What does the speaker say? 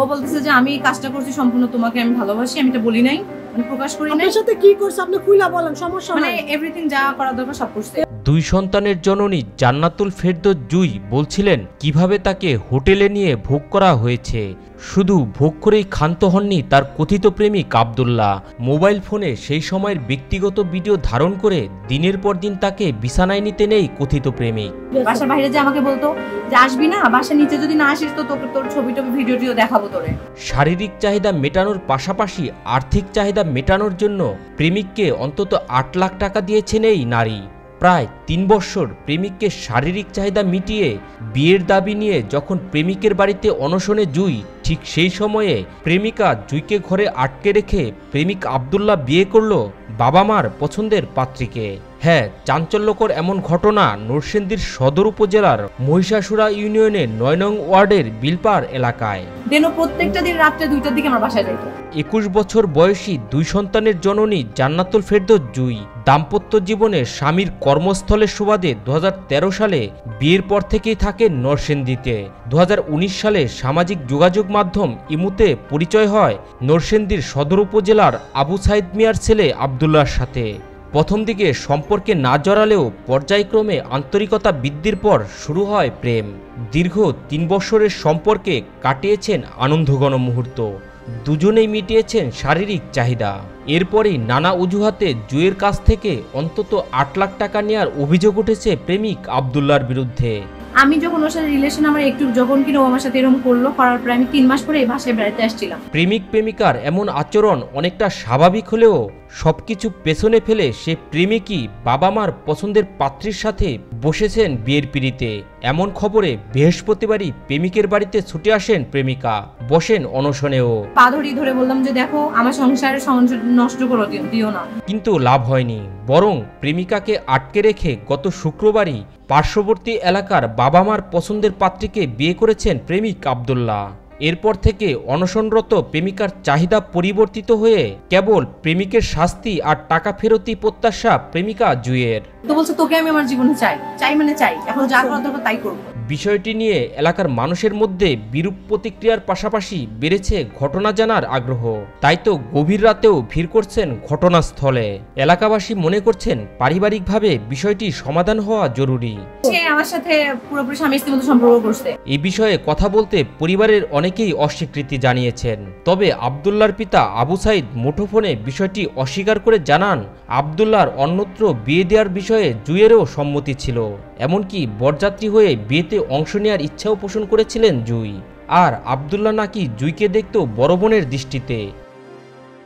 ও বলতেছে যে আমি কাজটা করছি সম্পূর্ণ তোমাকে আমি ভালোবাসি আমি এটা বলি নাই আমি প্রকাশ করি নাই। আপনার সাথে কি করছে? আপনি খুইলা বলেন সমস্যা মানে এভরিথিং যা করা দরকার সব করছে। দুই সন্তানের জননী জান্নাতুল ফেরদৌস জুই বলছিলেন কীভাবে তাকে হোটেলে নিয়ে ভোগ করা হয়েছে? শুধু ভোগ করেই ক্ষান্ত হননি তার কথিত প্রেমিক আবদুল্লাহ। মোবাইল ফোনে সেই সময়ের ব্যক্তিগত ভিডিও ধারণ করে দিনের পর দিন তাকে বিছানায় নিতে নেই কথিত প্রেমিক। বাসার বাইরে যে আমাকে বলতো যে আসবি না? বাসার নিচে যদি না আসিস তো তোকে তোর ছবি টবি ভিডিও দেখাবো তোরে। শারীরিক চাহিদা মেটানোর পাশাপাশি আর্থিক চাহিদা মেটানোর জন্য প্রেমিককে অন্তত আট লাখ টাকা দিয়েছেন এই নারী। প্রায় তিন বৎসর প্রেমিককে শারীরিক চাহিদা মিটিয়ে বিয়ের দাবি নিয়ে যখন প্রেমিকের বাড়িতে অনশনে জুই, ঠিক সেই সময়ে প্রেমিকা জুইকে ঘরে আটকে রেখে প্রেমিক আবদুল্লাহ বিয়ে করল বাবা মার পছন্দের পাত্রীকে। হ্যাঁ চাঞ্চল্যকর এমন ঘটনা নরসিংদীর সদর উপজেলার মহিষাসুরা ইউনিয়নের নয় নং ওয়ার্ডের বিলপার এলাকায়। দেন প্রত্যেকটা দিন রাত্রে দুইটার দিকে আমার বাসায় যাইতো। একুশ বছর বয়সী দুই সন্তানের জননী জান্নাতুল ফেরদৌস জুই দাম্পত্য জীবনে স্বামীর কর্মস্থলের সুবাদে দু হাজার তেরো সালে বিয়ের পর থেকেই থাকে নরসিংদীতে। দুহাজার উনিশ সালে সামাজিক যোগাযোগ মাধ্যম ইমুতে পরিচয় হয় নরসিংদীর সদর উপজেলার আবু সাইদ মিয়ার ছেলে আবদুল্লার সাথে। প্রথম দিকে সম্পর্কে না জড়ালেও পর্যায়ক্রমে আন্তরিকতা বৃদ্ধির পর শুরু হয় প্রেম। দীর্ঘ তিন বছরের সম্পর্কে কাটিয়েছেন আনন্দঘন মুহূর্ত দুজনেই মিটিয়েছেন শারীরিক চাহিদা। এরপরই নানা অজুহাতে জুয়ের কাছ থেকে অন্তত আট লাখ টাকা নেওয়ার অভিযোগ উঠেছে প্রেমিক আবদুল্লার বিরুদ্ধে। আমি যখন ওর সাথে রিলেশন আমার একটু যখন কিনা ও আমার সাথে এরকম করল করার পরে আমি তিন মাস পরে এই বাসায় বেড়াতে আসছিলাম। প্রেমিক প্রেমিকার এমন আচরণ অনেকটা স্বাভাবিক হলেও সবকিছু পেছনে ফেলে সে প্রেমিকই বাবা মার পছন্দের পাত্রীর সাথে বসেছেন বিয়ের পিড়িতে। এমন খবরে বৃহস্পতিবারই প্রেমিকের বাড়িতে ছুটে আসেন প্রেমিকা। বসেন অনশনেও। পা ধরি ধরে বললাম যে দেখো আমার সংসারের সংসার নষ্ট করো দিও না। কিন্তু লাভ হয়নি। বরং প্রেমিকাকে আটকে রেখে গত শুক্রবারই পার্শ্ববর্তী এলাকার বাবা মার পছন্দের পাত্রীকে বিয়ে করেছেন প্রেমিক আবদুল্লাহ। এরপর থেকে অনশনরত প্রেমিকার চাহিদা পরিবর্তিত হয়ে কেবল প্রেমিকের শাস্তি আর টাকা ফেরতি প্রত্যাশা প্রেমিকা জুয়ের। তো বলছে তোকে আমি আমার জীবনে চাই। চাই মানে চাই। এখন যা করার দরকার তাই করব। বিষয়টি নিয়ে এলাকার মানুষের মধ্যে বিরূপ প্রতিক্রিয়ার পাশাপাশি বেড়েছে ঘটনা জানার আগ্রহ। তাই তো গভীর রাতেও ভিড় করছেন ঘটনাস্থলে। এলাকাবাসী মনে করছেন পারিবারিকভাবে বিষয়টি সমাধান হওয়া জরুরি। এ বিষয়ে কথা বলতে পরিবারের অনেকেই অস্বীকৃতি জানিয়েছেন। তবে আবদুল্লার পিতা আবু সাইদ মুঠোফোনে বিষয়টি অস্বীকার করে জানান আবদুল্লার অন্যত্র বিয়ে দেওয়ার বিষয়ে জুয়েরও সম্মতি ছিল। এমনকি বরযাত্রী হয়ে বিয়েতে অংশ নেওয়ার ইচ্ছাও পোষণ করেছিলেন জুই। আর আবদুল্লাহ নাকি জুইকে দেখতেও বড় বোনের দৃষ্টিতে।